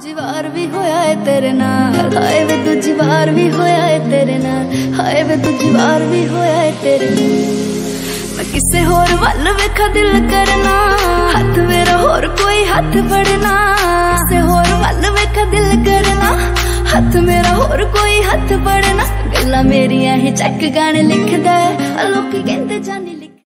ਦੂਜੀ ਵਾਰ ਵੀ ਹੋਇਆ ਏ ਤੇਰੇ ਨਾਲ ਹਾਏ ਵੇ ਦੂਜੀ ਵਾਰ ਵੀ ਹੋਇਆ ਏ ਤੇਰੇ ਨਾਲ ਹਾਏ ਵੇ ਦੂਜੀ ਵਾਰ ਵੀ ਹੋਇਆ ਏ ਤੇਰੇ ਨਾਲ ਮੈਂ ਕਿਸੇ ਹੋਰ ਵੱਲ ਵੇਖਾ ਦਿਲ ਕਰਨਾ ਹੱਥ ਮੇਰਾ ਹੋਰ ਕੋਈ ਹੱਥ ਫੜਨਾ ਕਿਸੇ ਹੋਰ ਵੱਲ ਵੇਖਾ ਦਿਲ ਕਰਨਾ ਹੱਥ ਮੇਰਾ ਹੋਰ ਕੋਈ ਹੱਥ ਫੜਨਾ ਗੱਲਾਂ ਮੇਰੀਆਂ ਹੀ ਚੱਕ ਗਾਣੇ ਲਿਖਦਾ ਲੋਕੀ ਕਹਿੰਦੇ ਜਾਨੀ